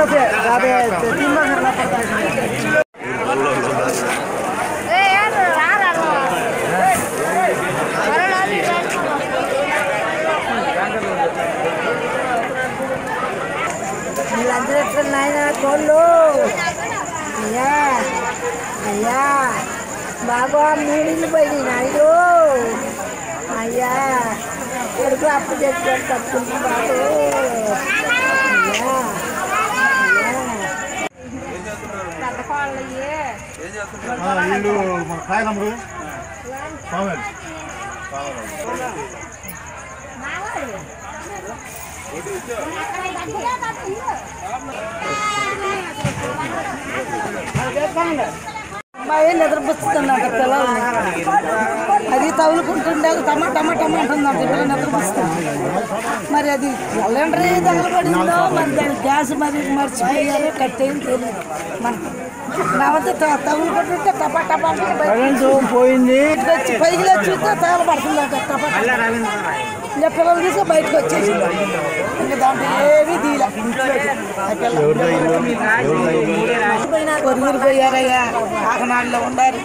होते जाते तीन बार करना पड़ता है వీళ్ళందరూ నాయన కోళ్ళు అయ్యా అయ్యా బాబా మూడిళ్ళు పోయి నాయుడు అయ్యా కొడుకు అప్పు చేసుకోండి తప్పుకుంటు వీళ్ళు మన కాయలమ్మరు కావాలి అమ్మాయి నిద్రపుస్తుందంట పిల్లల్ని అది తగులుకుంటుండే టమా టమా టమా అంటుందంట పిల్లలు నిద్రపుస్తుంది మరి అది సిలిండర్ తగలబడిందో మరి దాని గ్యాస్ మరి మర్చిపోయారో కట్టేది తెలియదు మనకు. లేకపోతే త- తగులుకుంటుంటే టపా టపా పోయింది. వచ్చి పైకి లేచి చూస్తే తగలబడుతుందంట టపా. ఇంకా పిల్లలు తీసి బయటకు వచ్చేసి ఇంకా దాంట్లో ఏమీ తీయలే. పొరుగురు పోయారయ్యా ఆకనాడులో ఉండాలి